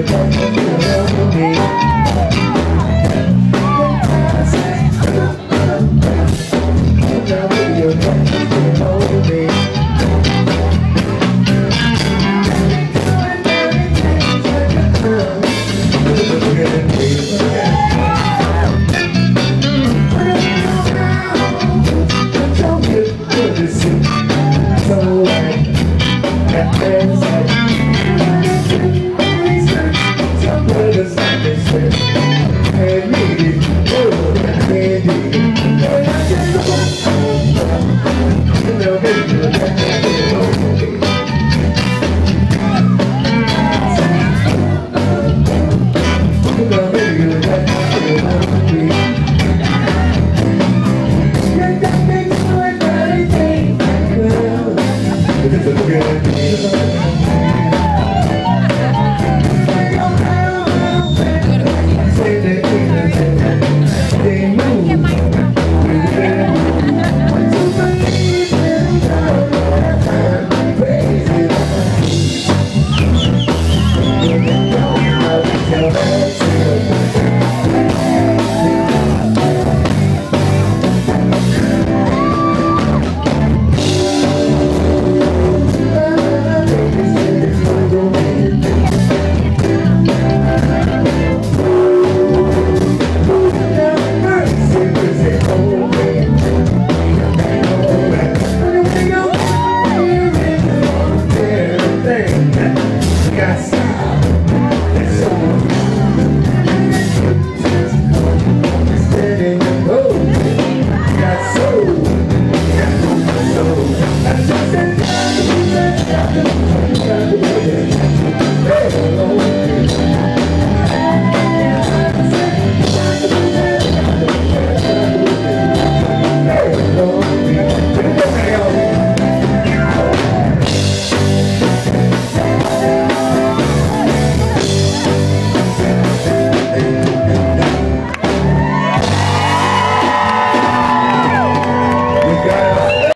Música Hey!